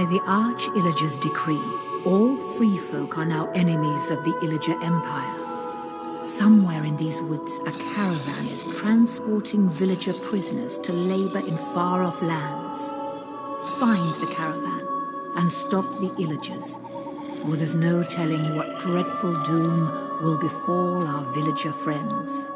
By the Arch Illager's decree, all free folk are now enemies of the Illager Empire. Somewhere in these woods, a caravan is transporting villager prisoners to labor in far-off lands. Find the caravan and stop the Illagers, or there's no telling what dreadful doom will befall our villager friends.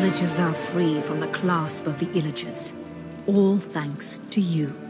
Villages are free from the clasp of the Illagers. All thanks to you.